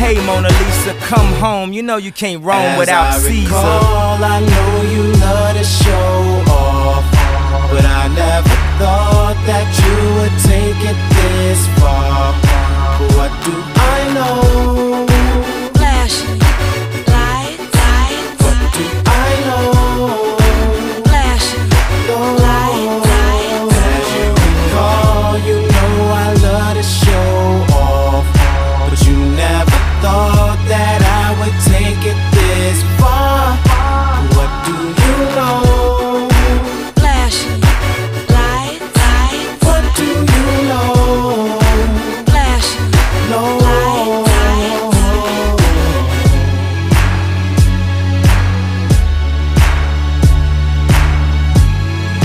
Hey Mona Lisa, come home. You know you can't roam As without I Caesar. Recall, would take